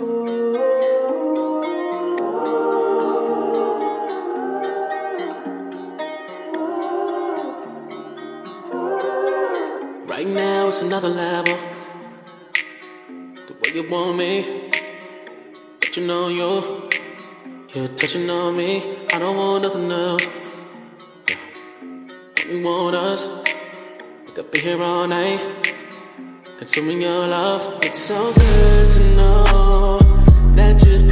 Right now it's another level. The way you want me, touching on you, you're touching on me. I don't want nothing else. Only want us. We could be here all night, consuming your love. It's so good to know that you'd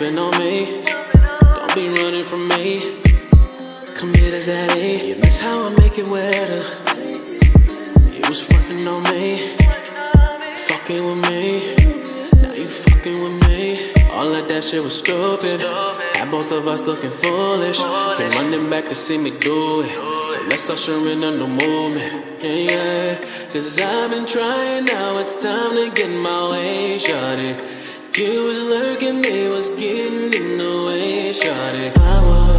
Got on me. Don't be running from me. Come here to Zaddy. You miss how I make it wetter. You was frontin' on me. Fucking with me. Now you fucking with me. All of that shit was stupid. Had both of us looking foolish. Came running back to see me do it. So let's start showing a new movement. Yeah, yeah. Cause I've been trying now, it's time to get my way, shawty. You was lurking, me was getting in the way, shot it. I was